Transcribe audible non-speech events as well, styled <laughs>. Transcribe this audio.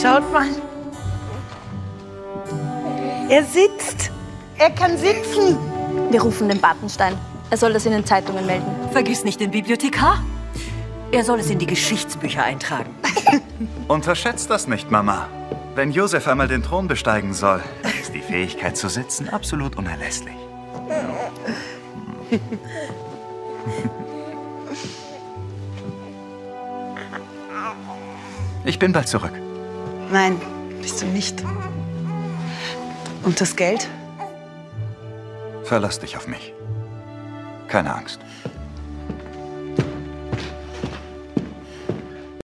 Schaut mal. Er sitzt. Er kann sitzen. Wir rufen den Bartenstein. Er soll das in den Zeitungen melden. Vergiss nicht den Bibliothekar. Er soll es in die Geschichtsbücher eintragen. <laughs> Unterschätzt das nicht, Mama. Wenn Josef einmal den Thron besteigen soll, ist die Fähigkeit zu sitzen absolut unerlässlich. <laughs> Ich bin bald zurück. Nein, bist du nicht. Und das Geld? Verlass dich auf mich. Keine Angst.